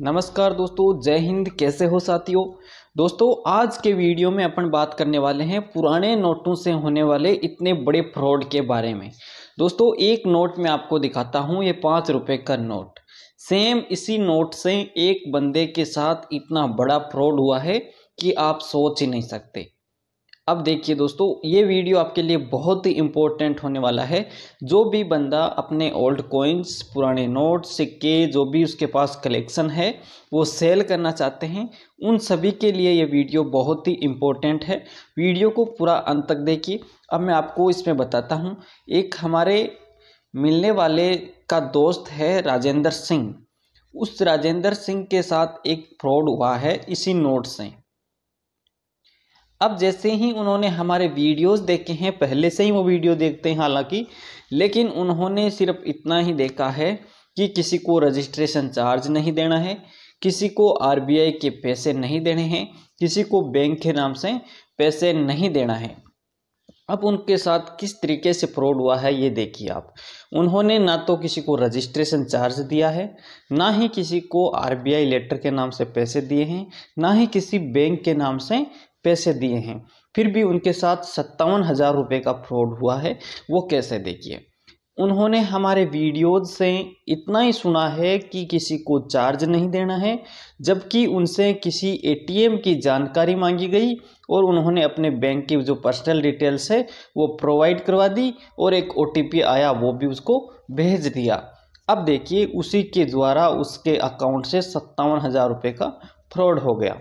नमस्कार दोस्तों, जय हिंद। कैसे हो साथियों? दोस्तों, आज के वीडियो में अपन बात करने वाले हैं पुराने नोटों से होने वाले इतने बड़े फ्रॉड के बारे में। दोस्तों, एक नोट में आपको दिखाता हूँ, ये पाँच रुपये का नोट। सेम इसी नोट से एक बंदे के साथ इतना बड़ा फ्रॉड हुआ है कि आप सोच ही नहीं सकते। अब देखिए दोस्तों, ये वीडियो आपके लिए बहुत ही इम्पोर्टेंट होने वाला है। जो भी बंदा अपने ओल्ड कॉइन्स पुराने नोट सिक्के, जो भी उसके पास कलेक्शन है, वो सेल करना चाहते हैं, उन सभी के लिए ये वीडियो बहुत ही इम्पोर्टेंट है। वीडियो को पूरा अंत तक देखिए। अब मैं आपको इसमें बताता हूँ। एक हमारे मिलने वाले का दोस्त है राजेंद्र सिंह। उस राजेंद्र सिंह के साथ एक फ्रॉड हुआ है इसी नोट से। अब जैसे ही उन्होंने हमारे वीडियोस देखे हैं, पहले से ही वो वीडियो देखते हैं हालाँकि, लेकिन उन्होंने सिर्फ़ इतना ही देखा है कि किसी को रजिस्ट्रेशन चार्ज नहीं देना है, किसी को आरबीआई के पैसे नहीं देने हैं, किसी को बैंक के नाम से पैसे नहीं देना है। अब उनके साथ किस तरीके से फ्रॉड हुआ है, ये देखिए आप। उन्होंने ना तो किसी को रजिस्ट्रेशन चार्ज दिया है, ना ही किसी को आरबीआई लेटर के नाम से पैसे दिए हैं, ना ही किसी बैंक के नाम से पैसे दिए हैं। फिर भी उनके साथ सत्तावन हज़ार रुपये का फ्रॉड हुआ है। वो कैसे देखिए? उन्होंने हमारे वीडियोज़ से इतना ही सुना है कि किसी को चार्ज नहीं देना है, जबकि उनसे किसी एटीएम की जानकारी मांगी गई और उन्होंने अपने बैंक की जो पर्सनल डिटेल्स है, वो प्रोवाइड करवा दी और एक ओटीपी आया, वो भी उसको भेज दिया। अब देखिए, उसी के द्वारा उसके अकाउंट से सत्तावन हज़ार रुपये का फ्रॉड हो गया।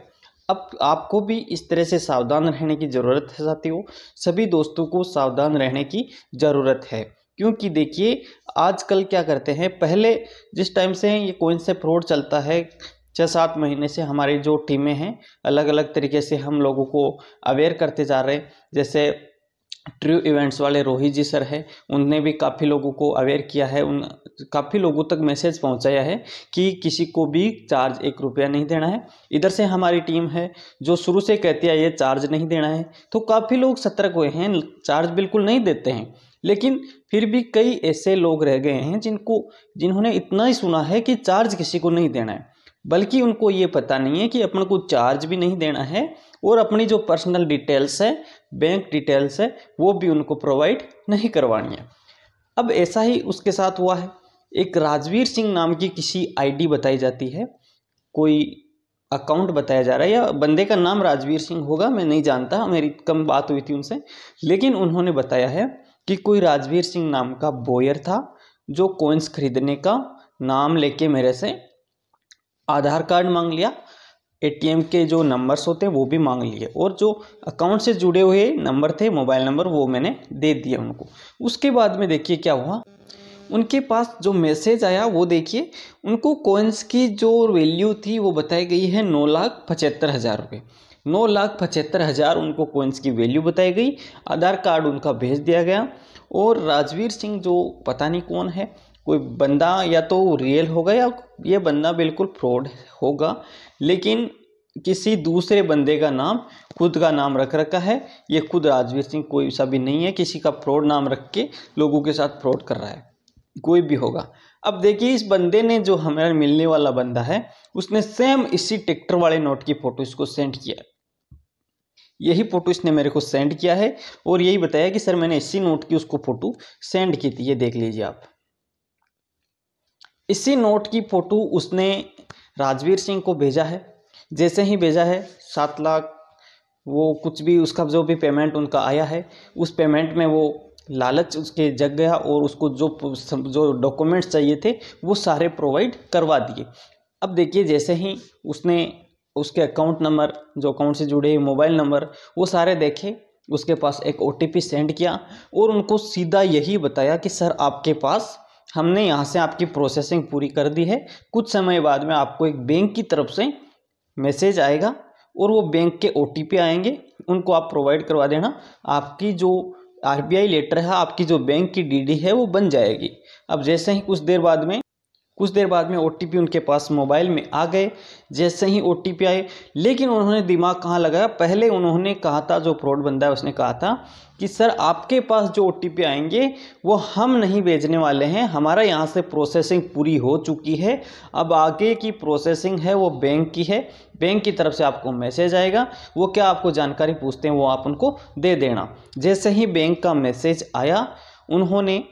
अब आपको भी इस तरह से सावधान रहने की ज़रूरत है साथियों। सभी दोस्तों को सावधान रहने की ज़रूरत है। क्योंकि देखिए, आजकल क्या करते हैं, पहले जिस टाइम से ये कोइन से फ्रॉड चलता है छः सात महीने से हमारी जो टीमें हैं अलग अलग तरीके से हम लोगों को अवेयर करते जा रहे हैं। जैसे ट्रू इवेंट्स वाले रोहित जी सर है, उनने भी काफ़ी लोगों को अवेयर किया है, उन, काफ़ी लोगों तक मैसेज पहुँचाया है कि किसी को भी चार्ज एक रुपया नहीं देना है। इधर से हमारी टीम है, जो शुरू से कहती है, ये चार्ज नहीं देना है। तो काफ़ी लोग सतर्क हुए हैं चार्ज बिल्कुल नहीं देते हैं। लेकिन फिर भी कई ऐसे लोग रह गए हैं, जिनको, जिन्होंने इतना ही सुना है कि चार्ज किसी को नहीं देना है। बल्कि उनको ये पता नहीं है कि अपन को चार्ज भी नहीं देना है और अपनी जो पर्सनल डिटेल्स है बैंक डिटेल्स है, वो भी उनको प्रोवाइड नहीं करवानी है। अब ऐसा ही उसके साथ हुआ है। एक राजवीर सिंह नाम की किसी आईडी बताई जाती है। कोई अकाउंट बताया जा रहा है या बंदे का नाम राजवीर सिंह होगा, मैं नहीं जानता, मेरी कम बात हुई थी उनसे। लेकिन उन्होंने बताया है कि कोई राजवीर सिंह नाम का बोयर था, जो कोइंस खरीदने का नाम लेके मेरे से आधार कार्ड मांग लिया एटीएम के जो नंबर्स होते हैं, वो भी मांग लिए। और जो अकाउंट से जुड़े हुए नंबर थे मोबाइल नंबर वो मैंने दे दिया उनको। उसके बाद में देखिए क्या हुआ। उनके पास जो मैसेज आया, वो देखिए, उनको कोइंस की जो वैल्यू थी, वो बताई गई है नौ लाख पचहत्तर हज़ार रुपये नौ लाख पचहत्तर हज़ार उनको कोइंस की वैल्यू बताई गई। आधार कार्ड उनका भेज दिया गया। और राजवीर सिंह जो पता नहीं कौन है कोई बंदा या तो रियल होगा या ये बंदा बिल्कुल फ्रॉड होगा, लेकिन किसी दूसरे बंदे का नाम, खुद का नाम रख रखा है। ये खुद राजवीर सिंह कोई सा भी नहीं है, किसी का फ्रॉड नाम रख के लोगों के साथ फ्रॉड कर रहा है। कोई भी होगा। अब देखिए, इस बंदे ने जो हमारे मिलने वाला बंदा है, उसने सेम इसी ट्रैक्टर वाले नोट की फ़ोटो इसको सेंड किया। यही फ़ोटो इसने मेरे को सेंड किया है, और यही बताया कि, सर, मैंने इसी नोट की उसको फ़ोटो सेंड की थी, ये देख लीजिए आप। इसी नोट की फ़ोटो उसने राजवीर सिंह को भेजा है। जैसे ही भेजा है, सात लाख, वो कुछ भी, उसका जो भी पेमेंट उनका आया है, उस पेमेंट में वो लालच उसके जग गया और उसको जो जो डॉक्यूमेंट्स चाहिए थे, वो सारे प्रोवाइड करवा दिए। अब देखिए, जैसे ही उसने उसके अकाउंट नंबर जो अकाउंट से जुड़े मोबाइल नंबर वो सारे देखे, उसके पास एक ओटीपी सेंड किया और उनको सीधा यही बताया कि, सर, आपके पास हमने यहाँ से आपकी प्रोसेसिंग पूरी कर दी है। कुछ समय बाद में आपको एक बैंक की तरफ़ से मैसेज आएगा और वो बैंक के ओटीपी आएँगे। उनको आप प्रोवाइड करवा देना। आपकी जो आरबीआई लेटर है, आपकी जो बैंक की डी है, वो बन जाएगी। अब जैसे ही कुछ देर बाद में कुछ देर बाद में ओटीपी उनके पास मोबाइल में आ गए, जैसे ही ओटीपी आए। लेकिन उन्होंने दिमाग कहाँ लगाया? पहले उन्होंने कहा था, जो फ्रॉड बंदा है, उसने कहा था कि, सर, आपके पास जो ओटीपी आएँगे, वो हम नहीं भेजने वाले हैं। हमारा यहाँ से प्रोसेसिंग पूरी हो चुकी है। अब आगे की प्रोसेसिंग है, वो बैंक की है। बैंक की तरफ़ से आपको मैसेज आएगा। वो क्या आपको जानकारी पूछते हैं, वो आप उनको दे देना। जैसे ही बैंक का मैसेज आया, उन्होंने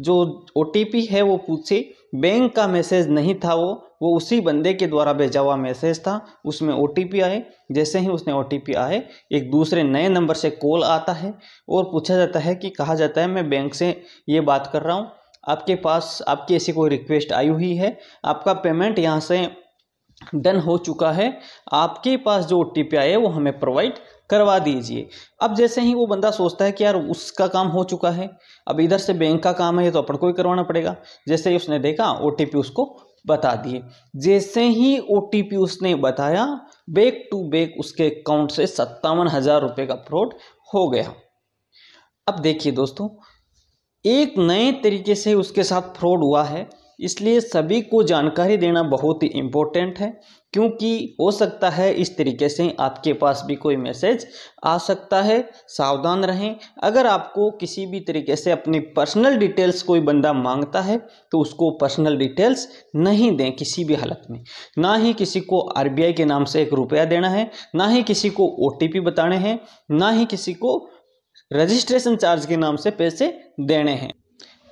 जो ओटीपी है, वो पूछे बैंक का मैसेज नहीं था वो वो उसी बंदे के द्वारा भेजा हुआ मैसेज था। उसमें ओटीपी आए, जैसे ही उसने ओटीपी आए, एक दूसरे नए नंबर से कॉल आता है और पूछा जाता है कि कहा जाता है, मैं बैंक से ये बात कर रहा हूँ, आपके पास, आपकी ऐसी कोई रिक्वेस्ट आई हुई है? आपका पेमेंट यहाँ से डन हो चुका है। आपके पास जो ओटीपी आए वो हमें प्रोवाइड करवा दीजिए। अब जैसे ही वो बंदा सोचता है कि यार उसका काम हो चुका है, अब इधर से बैंक का काम है तो अपन को ही करवाना पड़ेगा। जैसे ही उसने देखा ओ उसको बता दिए। जैसे ही ओटीपी उसने बताया बैक टू बैक उसके अकाउंट से सत्तावन हज़ार रुपये का फ्रॉड हो गया। अब देखिए दोस्तों, एक नए तरीके से उसके साथ फ्रॉड हुआ है। इसलिए सभी को जानकारी देना बहुत ही इम्पोर्टेंट है, क्योंकि हो सकता है इस तरीके से आपके पास भी कोई मैसेज आ सकता है, सावधान रहें। अगर आपको किसी भी तरीके से अपनी पर्सनल डिटेल्स कोई बंदा माँगता है तो उसको पर्सनल डिटेल्स नहीं दें किसी भी हालत में। ना ही किसी को आरबीआई के नाम से एक रुपया देना है, ना ही किसी को ओटीपी बताने हैं, ना ही किसी को रजिस्ट्रेशन चार्ज के नाम से पैसे देने हैं।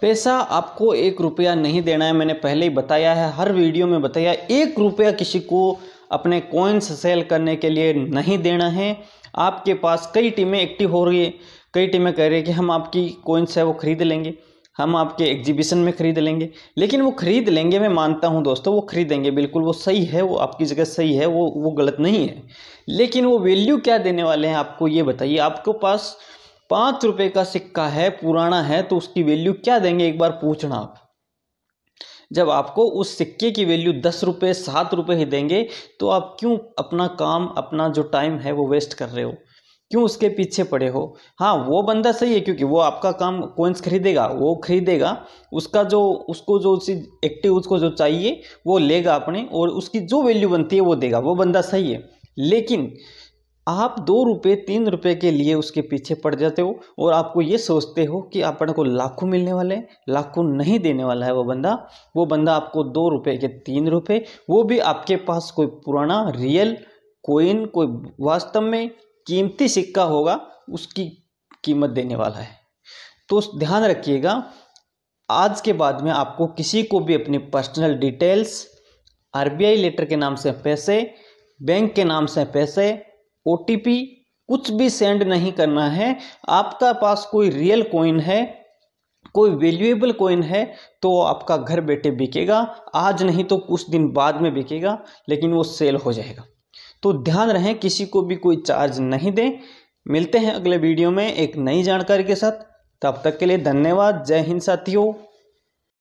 पैसा आपको एक रुपया नहीं देना है, मैंने पहले ही बताया है, हर वीडियो में बताया एक रुपया किसी को अपने कोइंस सेल करने के लिए नहीं देना है। आपके पास कई टीमें एक्टिव हो रही है, कई टीमें कह रही है कि हम आपकी कॉइन्स है, वो ख़रीद लेंगे, हम आपके एग्जीबिशन में ख़रीद लेंगे, लेकिन वो ख़रीद लेंगे, मैं मानता हूँ दोस्तों, वो ख़रीदेंगे, बिल्कुल वो सही है, वो आपकी जगह सही है, वो वो गलत नहीं है। लेकिन वो वैल्यू क्या देने वाले हैं, आपको ये बताइए, आपके पास पाँच रुपए का सिक्का है, पुराना है तो उसकी वैल्यू क्या देंगे? एक बार पूछना आप। जब आपको उस सिक्के की वैल्यू दस रुपये सात रुपये ही देंगे तो आप क्यों अपना काम, अपना जो टाइम है वो वेस्ट कर रहे हो? क्यों उसके पीछे पड़े हो? हाँ वो बंदा सही है, क्योंकि वो आपका काम कोइंस खरीदेगा, वो खरीदेगा, उसका जो, उसको जो चीज़ एक्टिव उसको जो चाहिए, वो लेगा अपने, और उसकी जो वैल्यू बनती है वो देगा, वो बंदा सही है। लेकिन आप दो रुपये तीन रुपये के लिए उसके पीछे पड़ जाते हो और आपको ये सोचते हो कि अपन को लाखों मिलने वाले हैं, लाखों नहीं देने वाला है वो बंदा। वो बंदा आपको दो रुपये के तीन रुपये वो भी आपके पास कोई पुराना रियल कोइन कोई वास्तव में कीमती सिक्का होगा, उसकी कीमत देने वाला है। तो ध्यान रखिएगा, आज के बाद में आपको किसी को भी अपनी पर्सनल डिटेल्स आरबीआई लेटर के नाम से पैसे बैंक के नाम से पैसे ओटीपी कुछ भी सेंड नहीं करना है। आपका पास कोई रियल कोइन है, कोई वैल्यूएबल कॉइन है तो आपका घर बैठे बिकेगा। आज नहीं तो कुछ दिन बाद में बिकेगा, लेकिन वो सेल हो जाएगा। तो ध्यान रहे, किसी को भी कोई चार्ज नहीं दें। मिलते हैं अगले वीडियो में एक नई जानकारी के साथ। तब तक के लिए धन्यवाद। जय हिंद साथियों।